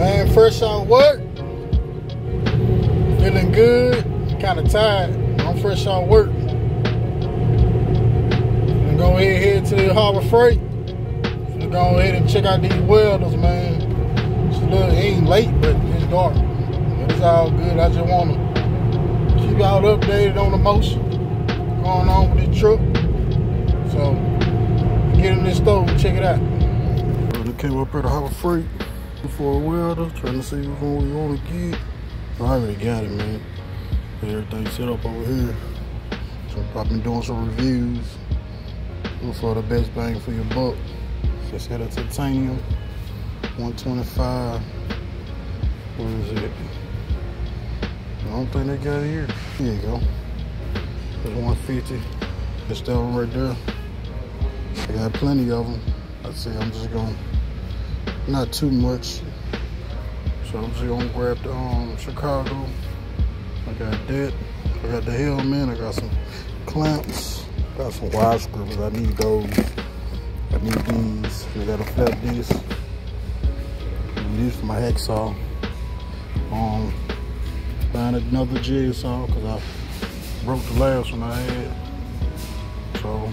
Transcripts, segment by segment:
Man, fresh out work. Feeling good. Kind of tired. I'm fresh out work. Gonna go ahead head to the Harbor Freight. Gonna go ahead and check out these welders, man. It's a little, it ain't late, but it's dark. It's all good. I just wanna keep y'all updated on the motion going on with this truck. So, get in this store and check it out. They came up here to Harbor Freight for a welder, trying to see which one we want to get. I already got it, man. Everything set up over here. So I've been doing some reviews. Look for the best bang for your buck. Just had a titanium 125. What is it? I don't think they got it here. Here you go. There's 150. It's that one right there. I got plenty of them. I say I'm just going not too much. So I'm just gonna grab the um Chicago. I got that. I got the helmet. I got some clamps. Got some wide screws. I need those. I need these. I gotta flap disc. These for my hacksaw. Um, buying another jigsaw because I broke the last one I had. So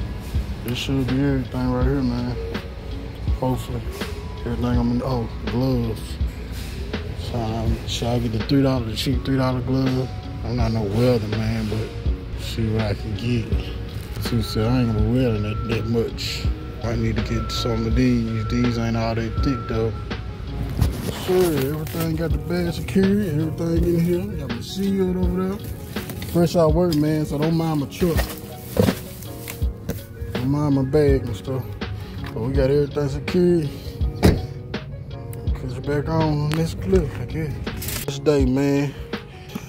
this should be everything right here, man. Hopefully. Everything I'm in, oh, gloves. So um, should I get the three dollar, the cheap three dollar glove? I'm not no welder, man, but see what I can get. She said I ain't gonna welding that, that much. I need to get some of these. These ain't all that thick though. Sure, everything got the bad security, everything in here. Got my shield over there. Fresh out work, man, so don't mind my truck. Don't mind my bag and stuff. But we got everything secured back on this clip, I guess. This day, man,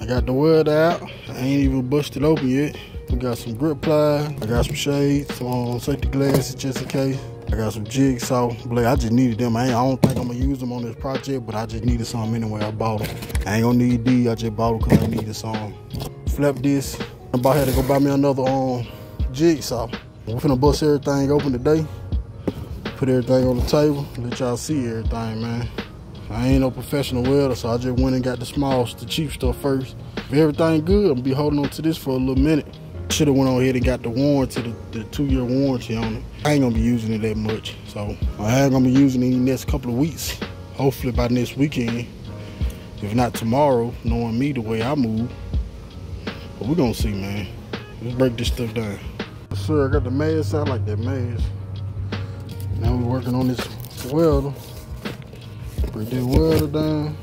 I got the weld out. I ain't even busted open yet. We got some grip ply. I got some shades, some safety glasses just in case. I got some jigsaw blade. I just needed them. I, I, don't think I'm gonna use them on this project, but I just needed some anyway. I bought them. I ain't gonna need these. I just bought them because I needed some. Flap disc. I'm about to go buy me another um jigsaw. We're finna bust everything open today. Put everything on the table. Let y'all see everything, man. I ain't no professional welder, so I just went and got the small, the cheap stuff first. If everything good, I'm be holding on to this for a little minute. Should've went on ahead and got the warranty, the, the two-year warranty on it. I ain't gonna be using it that much, so I ain't gonna be using it in the next couple of weeks. Hopefully by next weekend, if not tomorrow, knowing me the way I move. But we're gonna see, man. Let's break this stuff down. Sir, I got the mask. I like that mask. Now we're working on this welder. Break that welder down.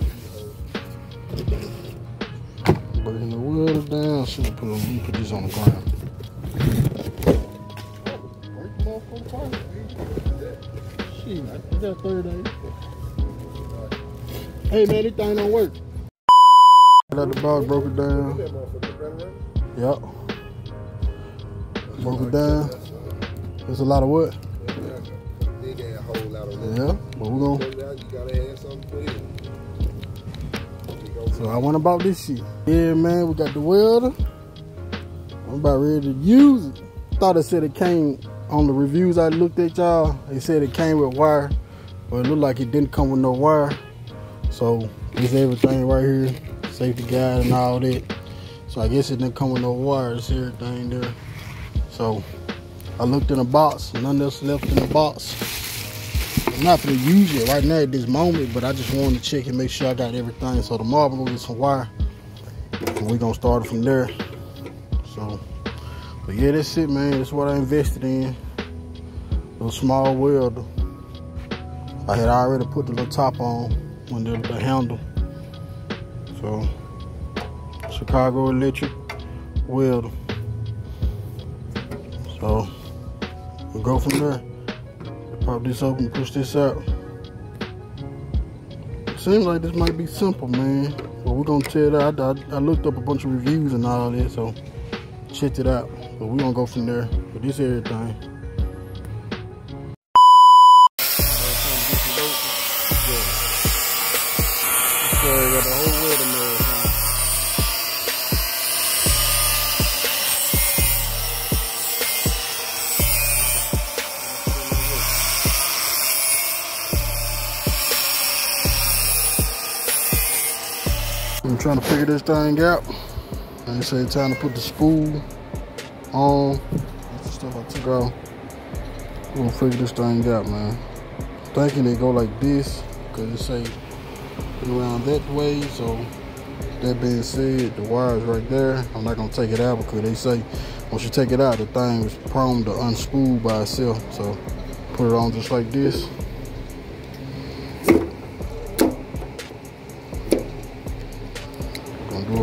Breaking the water down. Should have put, let me put this on the ground. Shit, that third day. Hey man, this thing don't work. Got the box broke it down. Yep. Broke it down. There's a lot of wood. Yeah, but we're gonna. So I went about this shit. Yeah, man, we got the welder. I'm about ready to use it. Thought it said it came on the reviews I looked at y'all. They said it came with wire, but it looked like it didn't come with no wire. So it's everything right here, safety guide and all that. So I guess it didn't come with no wires, everything there. So I looked in the box, nothing else left in the box. I'm not gonna use it right now at this moment, but I just wanted to check and make sure I got everything. So I'm gonna get some wire, and we're gonna start it from there. So, but yeah, that's it, man. That's what I invested in. Little small welder. I had already put the little top on when the, the handle. So, Chicago Electric welder. So, we'll go from there. Pop this open, push this out. Seems like this might be simple, man. But we're gonna tell that. out. I, I looked up a bunch of reviews and all of that, so checked it out. But we're gonna go from there. But this everything. Yeah. Trying to figure this thing out. And they say time to put the spool on. That's the stuff I took. We're gonna figure this thing out, man. Thinking they go like this, cause it say around that way, so that being said, the wire is right there. I'm not gonna take it out because they say once you take it out, the thing is prone to unspool by itself. So put it on just like this.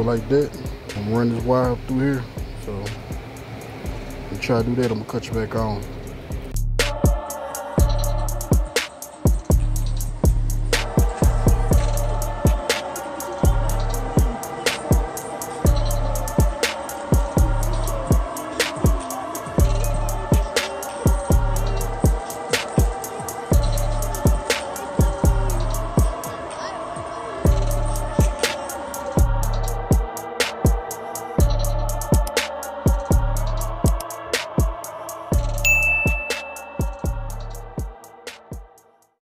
Like that. I'm gonna run this wire up through here. So, try to do that, I'm gonna cut you back on.